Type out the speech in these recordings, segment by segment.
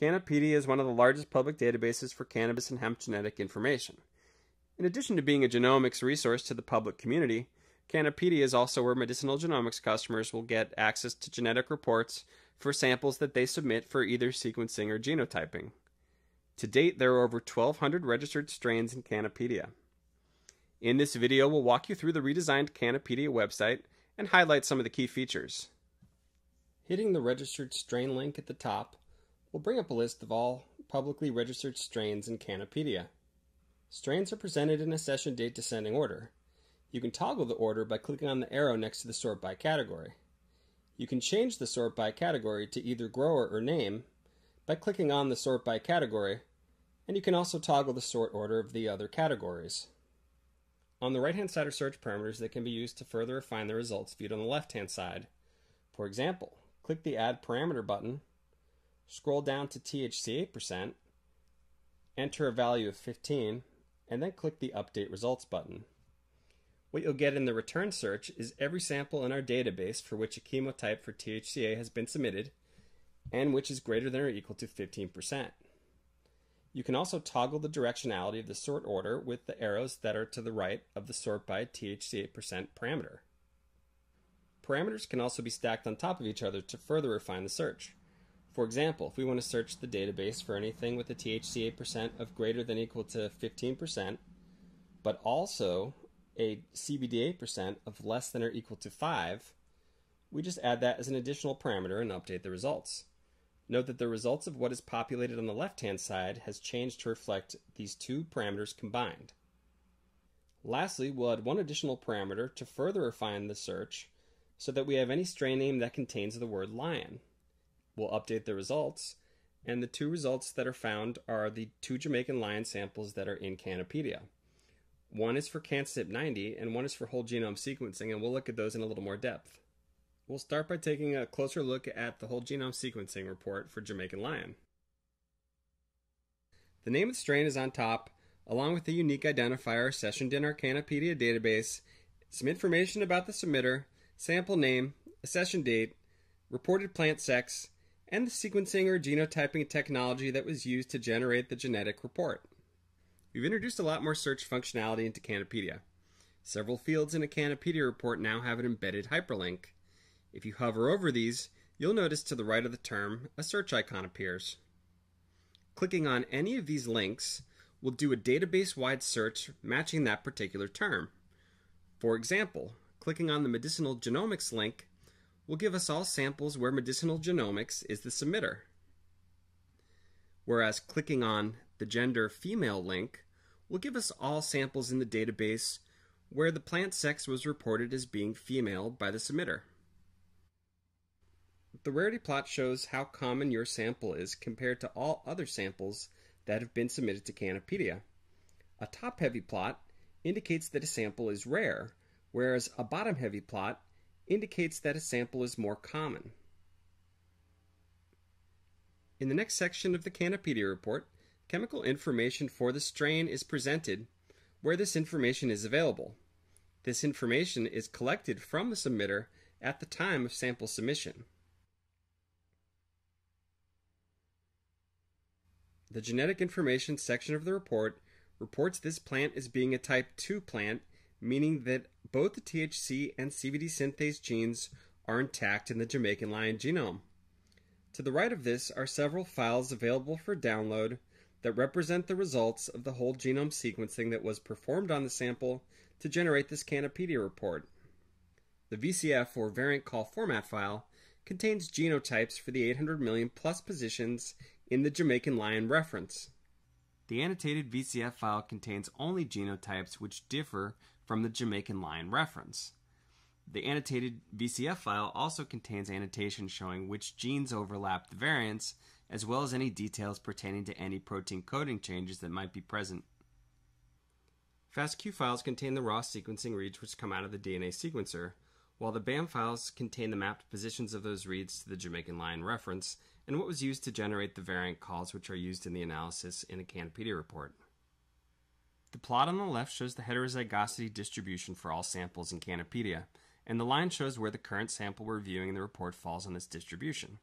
Kannapedia is one of the largest public databases for cannabis and hemp genetic information. In addition to being a genomics resource to the public community, Kannapedia is also where medicinal genomics customers will get access to genetic reports for samples that they submit for either sequencing or genotyping. To date, there are over 1,200 registered strains in Kannapedia. In this video, we'll walk you through the redesigned Kannapedia website and highlight some of the key features. Hitting the registered strain link at the top will bring up a list of all publicly registered strains in Kannapedia. Strains are presented in a session date descending order. You can toggle the order by clicking on the arrow next to the sort by category. You can change the sort by category to either grower or name by clicking on the sort by category, and you can also toggle the sort order of the other categories. On the right-hand side are search parameters that can be used to further refine the results viewed on the left-hand side. For example, click the Add Parameter button, scroll down to THCA percent, enter a value of 15, and then click the Update Results button. What you'll get in the return search is every sample in our database for which a chemotype for THCA has been submitted and which is greater than or equal to 15%. You can also toggle the directionality of the sort order with the arrows that are to the right of the sort by THCA percent parameter. Parameters can also be stacked on top of each other to further refine the search. For example, if we want to search the database for anything with a THCA percent of greater than or equal to 15%, but also a CBDA percent of less than or equal to 5, we just add that as an additional parameter and update the results. Note that the results of what is populated on the left-hand side has changed to reflect these two parameters combined. Lastly, we'll add one additional parameter to further refine the search so that we have any strain name that contains the word lion. We'll update the results, and the two results that are found are the two Jamaican lion samples that are in Kannapedia. One is for CanSNP 90 and one is for whole genome sequencing, and we'll look at those in a little more depth. We'll start by taking a closer look at the whole genome sequencing report for Jamaican lion. The name of the strain is on top, along with the unique identifier sessioned in our Kannapedia database, some information about the submitter, sample name, accession date, reported plant sex, and the sequencing or genotyping technology that was used to generate the genetic report. We've introduced a lot more search functionality into Kannapedia. Several fields in a Kannapedia report now have an embedded hyperlink. If you hover over these, you'll notice to the right of the term a search icon appears. Clicking on any of these links will do a database-wide search matching that particular term. For example, clicking on the medicinal genomics link will give us all samples where medicinal genomics is the submitter. Whereas clicking on the gender female link will give us all samples in the database where the plant sex was reported as being female by the submitter. The rarity plot shows how common your sample is compared to all other samples that have been submitted to Kannapedia. A top-heavy plot indicates that a sample is rare, whereas a bottom-heavy plot indicates that a sample is more common. In the next section of the Kannapedia report, Chemical information for the strain is presented where this information is available. This information is collected from the submitter at the time of sample submission. The genetic information section of the report reports this plant as being a type 2 plant, meaning that both the THC and CBD synthase genes are intact in the Jamaican lion genome. To the right of this are several files available for download that represent the results of the whole genome sequencing that was performed on the sample to generate this Kannapedia report. The VCF or variant call format file contains genotypes for the 800 million plus positions in the Jamaican lion reference. The annotated VCF file contains only genotypes which differ from the Jamaican lion reference. The annotated VCF file also contains annotations showing which genes overlap the variants as well as any details pertaining to any protein coding changes that might be present. FASTQ files contain the raw sequencing reads which come out of the DNA sequencer, while the BAM files contain the mapped positions of those reads to the Jamaican lion reference and what was used to generate the variant calls which are used in the analysis in a Kannapedia report. The plot on the left shows the heterozygosity distribution for all samples in Kannapedia, and the line shows where the current sample we're viewing in the report falls on this distribution.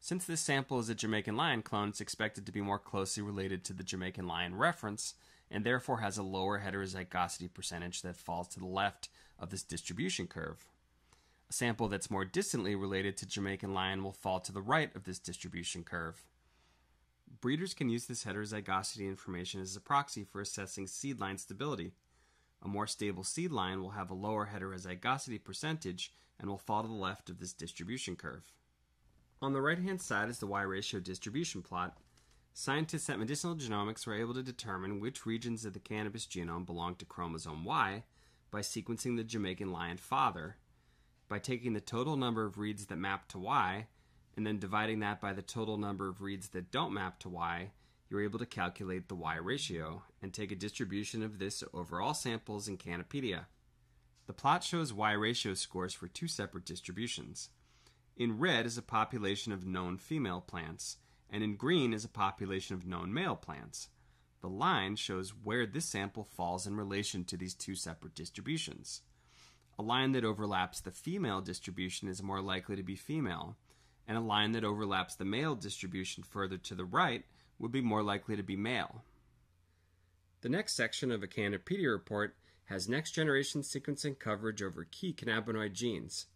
Since this sample is a Jamaican lion clone, it's expected to be more closely related to the Jamaican lion reference, and therefore has a lower heterozygosity percentage that falls to the left of this distribution curve. A sample that's more distantly related to Jamaican lion will fall to the right of this distribution curve. Breeders can use this heterozygosity information as a proxy for assessing seed line stability. A more stable seed line will have a lower heterozygosity percentage and will fall to the left of this distribution curve. On the right hand side is the Y ratio distribution plot. Scientists at Medicinal Genomics were able to determine which regions of the cannabis genome belong to chromosome Y by sequencing the Jamaican lion father, by taking the total number of reads that map to Y, and then dividing that by the total number of reads that don't map to Y, you're able to calculate the Y ratio and take a distribution of this over all samples in Kannapedia. The plot shows Y ratio scores for two separate distributions. In red is a population of known female plants, and in green is a population of known male plants. The line shows where this sample falls in relation to these two separate distributions. A line that overlaps the female distribution is more likely to be female, and a line that overlaps the male distribution further to the right would be more likely to be male. The next section of a Kannapedia report has next generation sequencing coverage over key cannabinoid genes.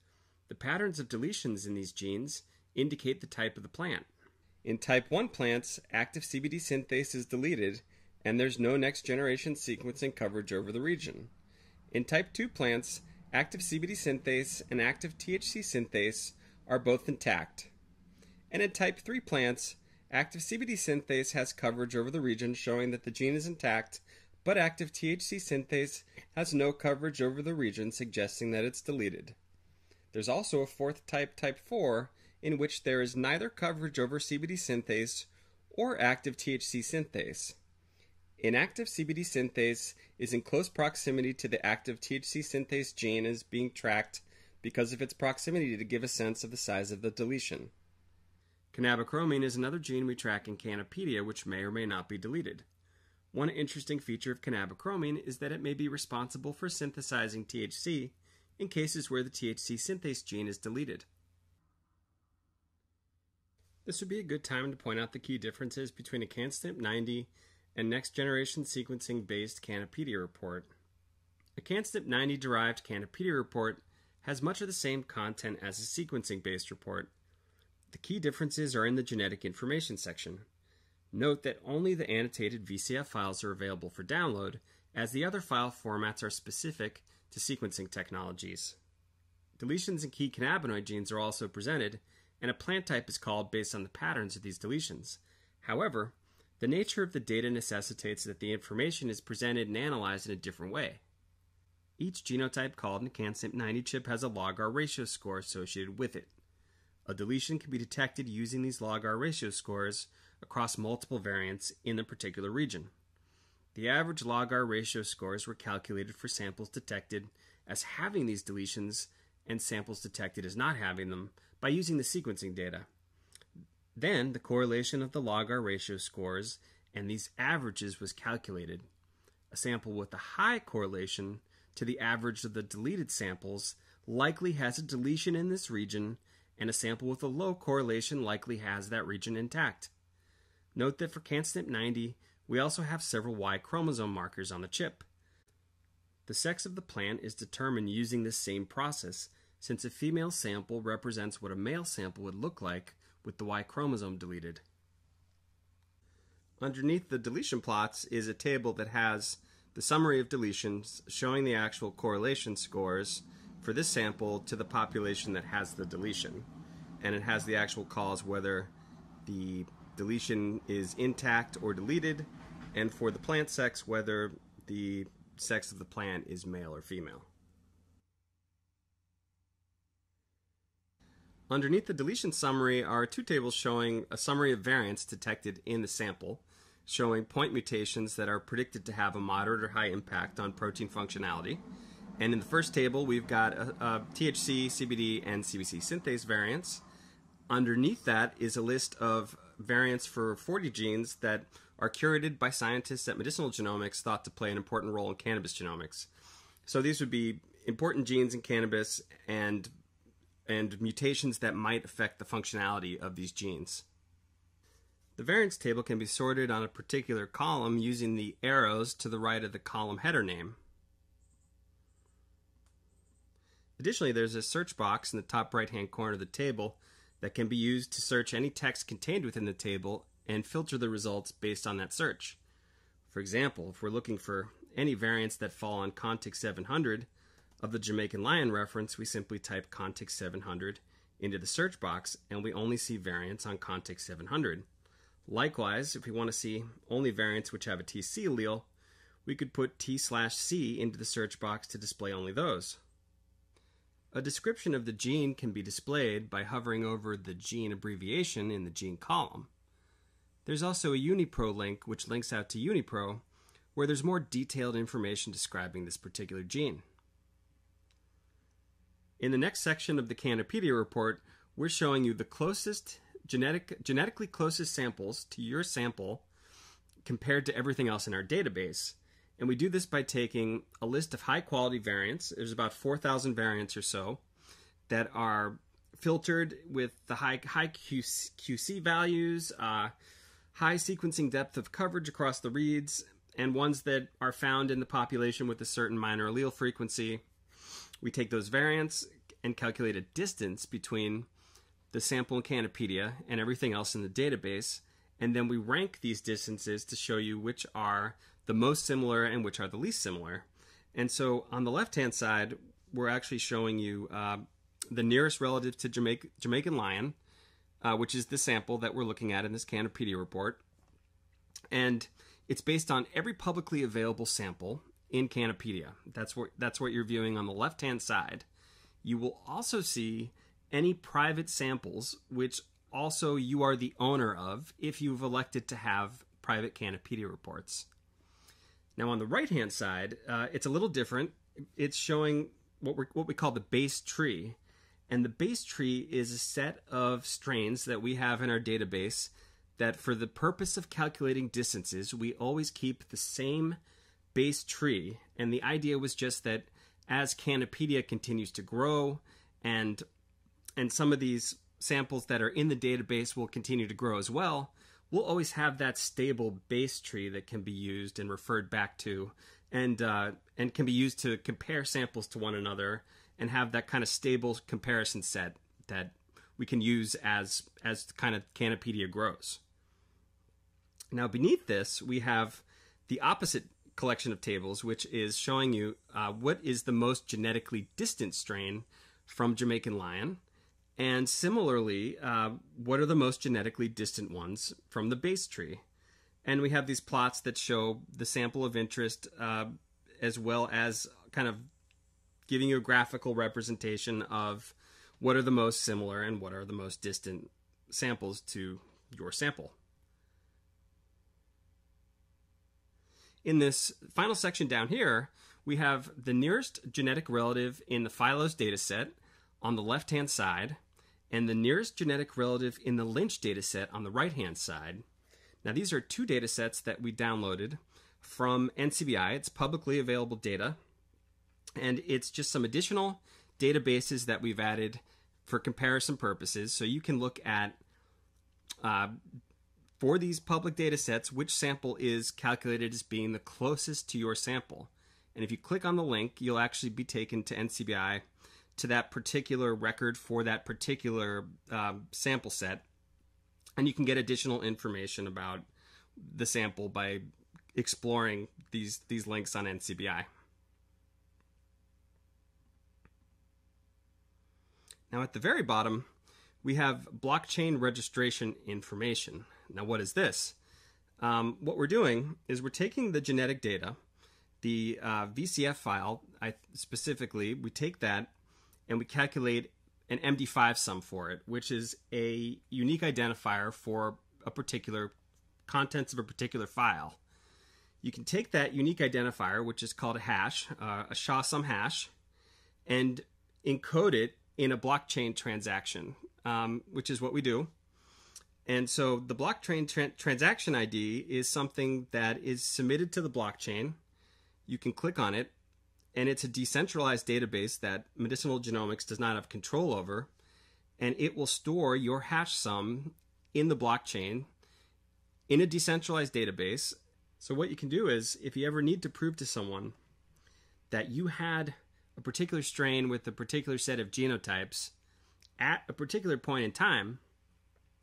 The patterns of deletions in these genes indicate the type of the plant. In type 1 plants, active CBD synthase is deleted, and there's no next generation sequencing coverage over the region. In type 2 plants, active CBD synthase and active THC synthase are both intact. And in type 3 plants, active CBD synthase has coverage over the region showing that the gene is intact, but active THC synthase has no coverage over the region suggesting that it's deleted. There's also a fourth type, type 4, in which there is neither coverage over CBD synthase or active THC synthase. Inactive CBD synthase is in close proximity to the active THC synthase gene as being tracked because of its proximity to give a sense of the size of the deletion. Cannabichromene is another gene we track in Kannapedia which may or may not be deleted. One interesting feature of cannabichromene is that it may be responsible for synthesizing THC in cases where the THC synthase gene is deleted. This would be a good time to point out the key differences between a CanSNP 90 and next generation sequencing based Kannapedia report. A CanSNP 90 derived Kannapedia report has much of the same content as a sequencing based report. The key differences are in the genetic information section. Note that only the annotated VCF files are available for download, as the other file formats are specific to sequencing technologies. Deletions in key cannabinoid genes are also presented, and a plant type is called based on the patterns of these deletions. However, the nature of the data necessitates that the information is presented and analyzed in a different way. Each genotype called in a CanSNP 90 chip has a log R ratio score associated with it. A deletion can be detected using these log R ratio scores across multiple variants in a particular region. The average log R ratio scores were calculated for samples detected as having these deletions and samples detected as not having them by using the sequencing data. Then the correlation of the log R ratio scores and these averages was calculated. A sample with a high correlation to the average of the deleted samples likely has a deletion in this region, and a sample with a low correlation likely has that region intact. Note that for CanSNP 90, we also have several Y chromosome markers on the chip. The sex of the plant is determined using this same process, since a female sample represents what a male sample would look like with the Y chromosome deleted. Underneath the deletion plots is a table that has the summary of deletions showing the actual correlation scores for this sample to the population that has the deletion. And it has the actual cause whether the deletion is intact or deleted, and for the plant sex, whether the sex of the plant is male or female. Underneath the deletion summary are two tables showing a summary of variants detected in the sample, showing point mutations that are predicted to have a moderate or high impact on protein functionality. And in the first table, we've got a, a THC, CBD, and CBC synthase variants. Underneath that is a list of variants for 40 genes that are curated by scientists at Medicinal Genomics thought to play an important role in cannabis genomics. So these would be important genes in cannabis and and mutations that might affect the functionality of these genes. The variants table can be sorted on a particular column using the arrows to the right of the column header name. Additionally, there's a search box in the top right hand corner of the table that can be used to search any text contained within the table and filter the results based on that search. For example, if we're looking for any variants that fall on Contix 700 of the Jamaican lion reference, we simply type Contix 700 into the search box and we only see variants on Contix 700. Likewise, if we want to see only variants which have a TC allele, we could put T slash C into the search box to display only those. A description of the gene can be displayed by hovering over the gene abbreviation in the gene column. There's also a UniProt link which links out to UniProt, where there's more detailed information describing this particular gene. In the next section of the Kannapedia report, we're showing you the closest genetic, genetically closest samples to your sample compared to everything else in our database. And we do this by taking a list of high quality variants. There's about 4,000 variants or so that are filtered with the high, high QC, values, uh, high sequencing depth of coverage across the reads, and ones that are found in the population with a certain minor allele frequency. We take those variants and calculate a distance between the sample in Kannapedia, and everything else in the database. And then we rank these distances to show you which are the most similar and which are the least similar. And so on the left hand side, we're actually showing you uh, the nearest relative to Jamaica, Jamaican lion, uh, which is the sample that we're looking at in this Kannapedia report. And it's based on every publicly available sample in Kannapedia. That's what that's what you're viewing on the left hand side. You will also see any private samples, which also you are the owner of if you've elected to have private Kannapedia reports. Now, on the right hand side, uh, it's a little different. It's showing what, we what we call the base tree. And the base tree is a set of strains that we have in our database that, for the purpose of calculating distances, we always keep the same base tree. And the idea was just that as Kannapedia continues to grow and and some of these samples that are in the database will continue to grow as well, we'll always have that stable base tree that can be used and referred back to, and uh, and can be used to compare samples to one another and have that kind of stable comparison set that we can use as as kind of Kannapedia grows. Now beneath this we have the opposite collection of tables, which is showing you uh, what is the most genetically distant strain from Jamaican lion and similarly, uh, what are the most genetically distant ones from the base tree? And we have these plots that show the sample of interest uh, as well as kind of giving you a graphical representation of what are the most similar and what are the most distant samples to your sample. In this final section down here, we have the nearest genetic relative in the Phylos dataset on the left hand side and the nearest genetic relative in the Lynch dataset on the right hand side. Now, these are two datasets that we downloaded from NCBI. It's publicly available data, and it's just some additional databases that we've added for comparison purposes. So you can look at, uh, for these public data sets, which sample is calculated as being the closest to your sample. And if you click on the link, you'll actually be taken to NCBI to that particular record for that particular um, sample set. And you can get additional information about the sample by exploring these, these links on NCBI. Now, at the very bottom, we have blockchain registration information. Now, what is this? Um, what we're doing is we're taking the genetic data, the uh, VCF file, I, specifically, we take that and we calculate an MD5 sum for it, which is a unique identifier for a particular contents of a particular file. You can take that unique identifier, which is called a hash, uh, a SHA sum hash, and encode it in a blockchain transaction, um, which is what we do. And so the blockchain tra- transaction ID is something that is submitted to the blockchain. You can click on it, and it's a decentralized database that medicinal genomics does not have control over. and it will store your hash sum in the blockchain in a decentralized database. So, what you can do is if you ever need to prove to someone that you had a particular strain with a particular set of genotypes at a particular point in time,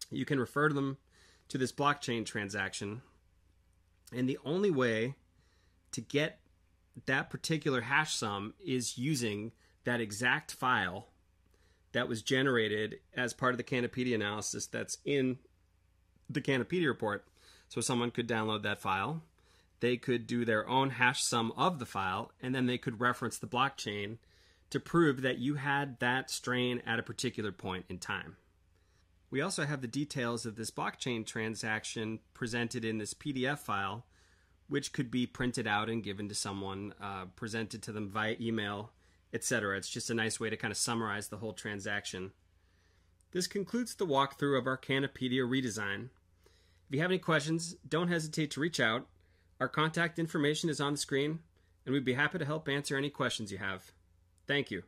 you can refer to them to this blockchain transaction. And the only way to get that particular hash sum is using that exact file that was generated as part of the Kannapedia analysis that's in the Kannapedia report. So someone could download that file, they could do their own hash sum of the file, and then they could reference the blockchain to prove that you had that strain at a particular point in time. We also have the details of this blockchain transaction presented in this PDF file, which could be printed out and given to someone, uh, presented to them via email, etc. It's just a nice way to kind of summarize the whole transaction. This concludes the walkthrough of our Kannapedia redesign. If you have any questions, don't hesitate to reach out. Our contact information is on the screen, and we'd be happy to help answer any questions you have. Thank you.